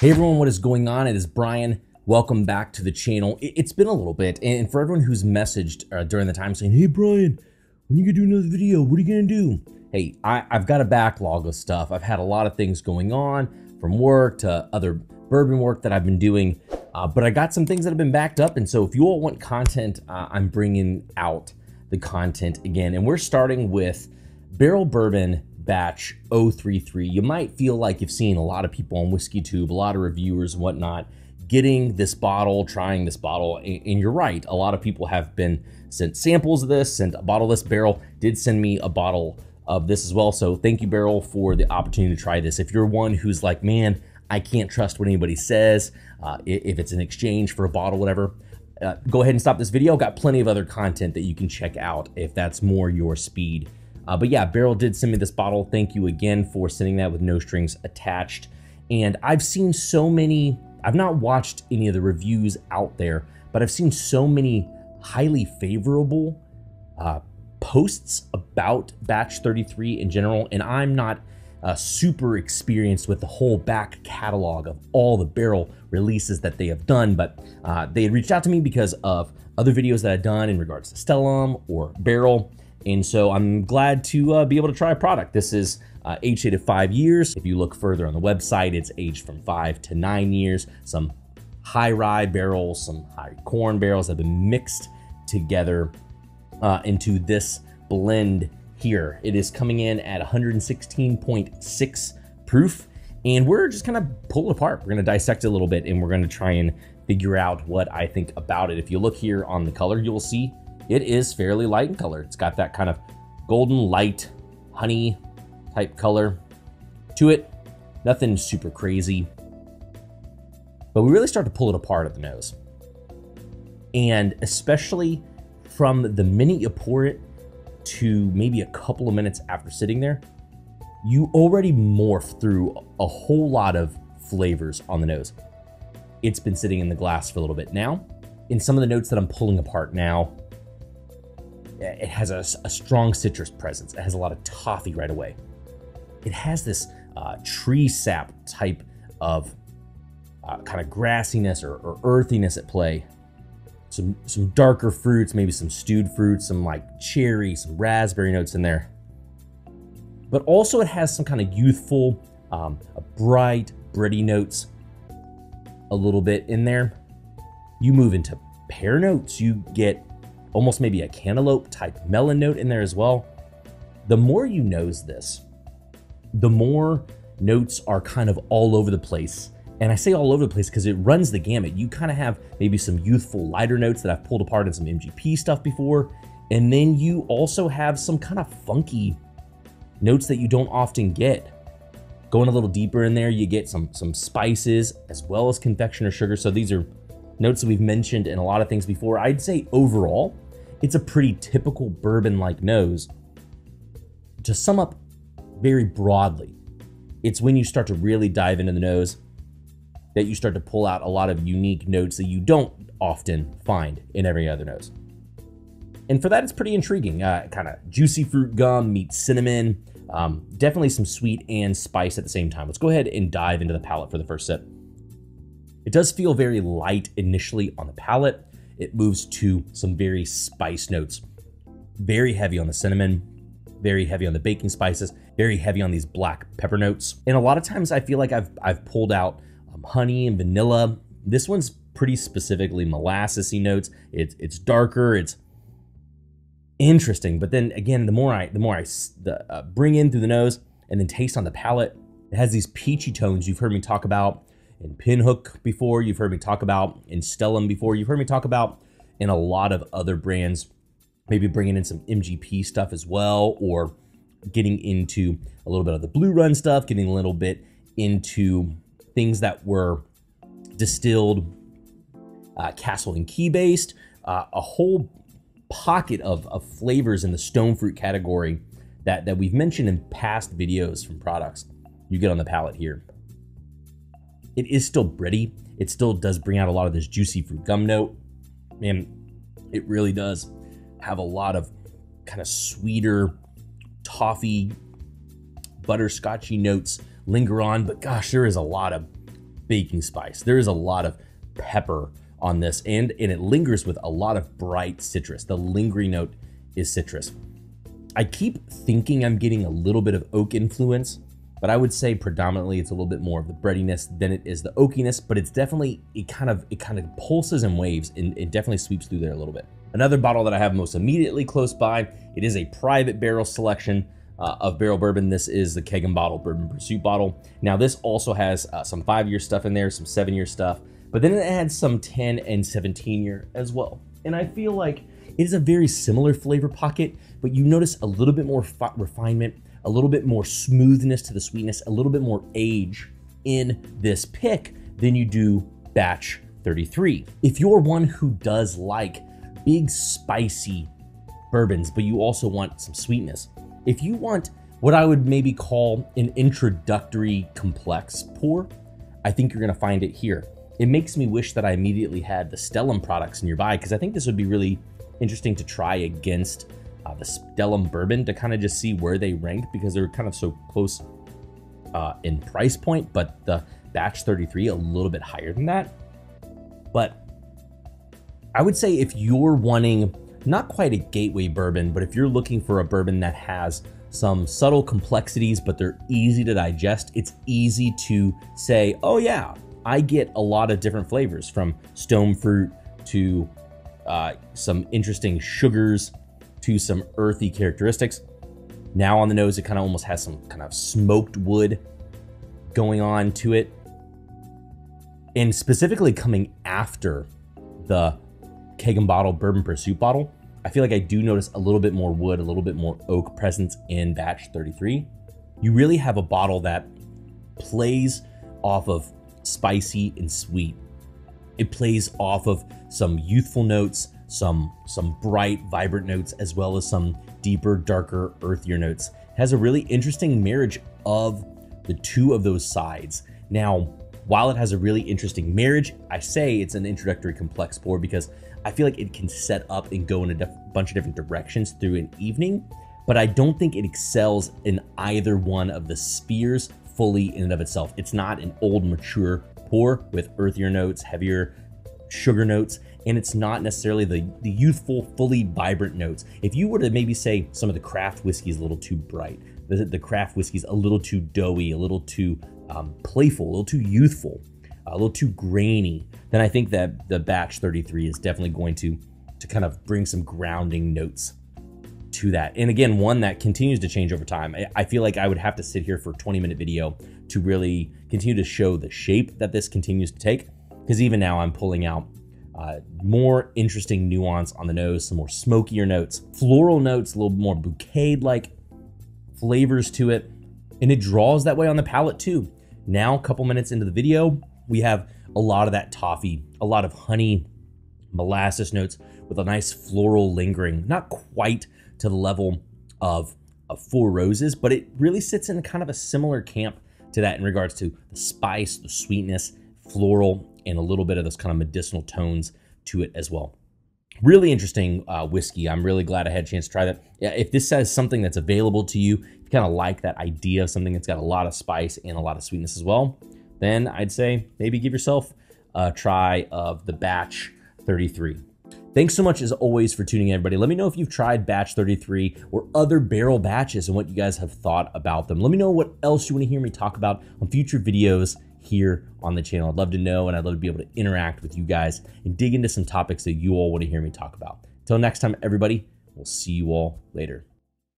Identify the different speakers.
Speaker 1: Hey everyone, what is going on? It is Brian. Welcome back to the channel. It's been a little bit, and for everyone who's messaged uh, during the time saying, hey Brian, when are you gonna do another video? What are you gonna do? Hey, I, I've got a backlog of stuff. I've had a lot of things going on from work to other bourbon work that I've been doing, uh, but I got some things that have been backed up, and so if you all want content, uh, I'm bringing out the content again, and we're starting with Barrell Bourbon batch 033. You might feel like you've seen a lot of people on WhiskeyTube, a lot of reviewers and whatnot, getting this bottle, trying this bottle, and you're right. A lot of people have been sent samples of this, sent a bottle this. Barrell did send me a bottle of this as well. So thank you, Barrell, for the opportunity to try this. If you're one who's like, man, I can't trust what anybody says, uh, if it's an exchange for a bottle, whatever, uh, go ahead and stop this video. Got plenty of other content that you can check out if that's more your speed. Uh, but yeah, Barrell did send me this bottle. Thank you again for sending that with no strings attached. And I've seen so many, I've not watched any of the reviews out there, but I've seen so many highly favorable uh, posts about Batch 33 in general. And I'm not uh, super experienced with the whole back catalog of all the Barrell releases that they have done, but uh, they had reached out to me because of other videos that I've done in regards to Stellum or Barrell. And so I'm glad to uh, be able to try a product. This is uh, aged to five years. If you look further on the website, it's aged from five to nine years. Some high rye barrels, some high corn barrels have been mixed together uh, into this blend here. It is coming in at 116.6 proof, and we're just gonna pull it apart. We're gonna dissect it a little bit, and we're gonna try and figure out what I think about it. If you look here on the color, you'll see it is fairly light in color. It's got that kind of golden light, honey type color to it. Nothing super crazy. But we really start to pull it apart at the nose. And especially from the minute you pour it to maybe a couple of minutes after sitting there, you already morph through a whole lot of flavors on the nose. It's been sitting in the glass for a little bit now. In some of the notes that I'm pulling apart now, it has a, a, strong citrus presence. It has a lot of toffee right away. It has this uh, tree sap type of uh, kind of grassiness or, or, earthiness at play. Some some darker fruits, maybe some stewed fruits, some like cherry, some raspberry notes in there. But also it has some kind of youthful, um, bright, bready notes a little bit in there. You move into pear notes, you get almost maybe a cantaloupe type melon note in there as well. The more you nose this, the more notes are kind of all over the place. And I say all over the place because it runs the gamut. You kind of have maybe some youthful lighter notes that I've pulled apart in some MGP stuff before. And then you also have some kind of funky notes that you don't often get. Going a little deeper in there, you get some, some spices as well as confectioner sugar. So these are notes that we've mentioned in a lot of things before. I'd say overall, it's a pretty typical bourbon-like nose. To sum up very broadly, it's when you start to really dive into the nose that you start to pull out a lot of unique notes that you don't often find in every other nose. And for that, it's pretty intriguing. Uh, kind of juicy fruit gum meets cinnamon. Um, definitely some sweet and spice at the same time. Let's go ahead and dive into the palate for the first sip. It does feel very light initially on the palate. It moves to some very spice notes, very heavy on the cinnamon, very heavy on the baking spices, very heavy on these black pepper notes. And a lot of times I feel like I've, I've pulled out um, honey and vanilla. This one's pretty specifically molassesy notes. It's, it's darker, it's interesting. But then again, the more I, the more I the, uh, bring in through the nose and then taste on the palate, it has these peachy tones you've heard me talk about in Pinhook before. You've heard me talk about in Stellum before. You've heard me talk about in a lot of other brands, maybe bringing in some MGP stuff as well, or getting into a little bit of the Blue Run stuff, getting a little bit into things that were distilled uh, Castle and Key based, uh, a whole pocket of, of flavors in the stone fruit category that, that we've mentioned in past videos from products you get on the palate here. It is still bready. It still does bring out a lot of this juicy fruit gum note. Man, it really does have a lot of kind of sweeter toffee, butterscotchy notes linger on. But gosh, there is a lot of baking spice. There is a lot of pepper on this and, and it lingers with a lot of bright citrus. The lingering note is citrus. I keep thinking I'm getting a little bit of oak influence, but I would say predominantly it's a little bit more of the breadiness than it is the oakiness, but it's definitely, it kind of, it kind of pulses and waves and it definitely sweeps through there a little bit. Another bottle that I have most immediately close by, it is a private barrel selection uh, of Barrell Bourbon. This is the Keg and Bottle Bourbon Pursuit bottle. Now this also has uh, some five year stuff in there, some seven year stuff, but then it adds some 10 and 17 year as well. And I feel like it is a very similar flavor pocket, but you notice a little bit more refinement, a little bit more smoothness to the sweetness, a little bit more age in this pick than you do batch 33. If you're one who does like big spicy bourbons, but you also want some sweetness, if you want what I would maybe call an introductory complex pour, I think you're gonna find it here. It makes me wish that I immediately had the Stellum products nearby because I think this would be really interesting to try against uh, the Stellum bourbon to kind of just see where they rank because they're kind of so close uh, in price point, but the batch 33 a little bit higher than that. But I would say if you're wanting not quite a gateway bourbon, but if you're looking for a bourbon that has some subtle complexities, but they're easy to digest, it's easy to say, oh yeah, I get a lot of different flavors from stone fruit to uh, some interesting sugars to some earthy characteristics. Now on the nose, it kind of almost has some kind of smoked wood going on to it. And specifically coming after the keg and bottle bourbon pursuit bottle, I feel like I do notice a little bit more wood, a little bit more oak presence in batch 33. You really have a bottle that plays off of spicy and sweet. It plays off of some youthful notes, some some bright, vibrant notes, as well as some deeper, darker, earthier notes. It has a really interesting marriage of the two of those sides. Now, while it has a really interesting marriage, I say it's an introductory complex pour because I feel like it can set up and go in a bunch of different directions through an evening, but I don't think it excels in either one of the spheres fully in and of itself. It's not an old, mature pour with earthier notes, heavier sugar notes, and it's not necessarily the, the youthful, fully vibrant notes. If you were to maybe say some of the craft whiskey is a little too bright, the, the craft whiskey is a little too doughy, a little too um, playful, a little too youthful, a little too grainy, then I think that the batch 33 is definitely going to to kind of bring some grounding notes to that. And again, one that continues to change over time. I feel like I would have to sit here for a 20 minute video to really continue to show the shape that this continues to take. Because even now I'm pulling out uh, more interesting nuance on the nose, some more smokier notes, floral notes, a little more bouquet-like flavors to it. And it draws that way on the palate too. Now, a couple minutes into the video, we have a lot of that toffee, a lot of honey, molasses notes with a nice floral lingering, not quite to the level of, of Four Roses, but it really sits in kind of a similar camp to that in regards to the spice, the sweetness, floral, and a little bit of those kind of medicinal tones to it as well. Really interesting uh, whiskey. I'm really glad I had a chance to try that. Yeah, if this says something that's available to you, if you kind of like that idea of something that's got a lot of spice and a lot of sweetness as well, then I'd say maybe give yourself a try of the batch 33. Thanks so much as always for tuning in, everybody. Let me know if you've tried batch 33 or other Barrell batches and what you guys have thought about them. Let me know what else you want to hear me talk about on future videos here on the channel. I'd love to know and I'd love to be able to interact with you guys and dig into some topics that you all want to hear me talk about. Until next time, everybody, we'll see you all later.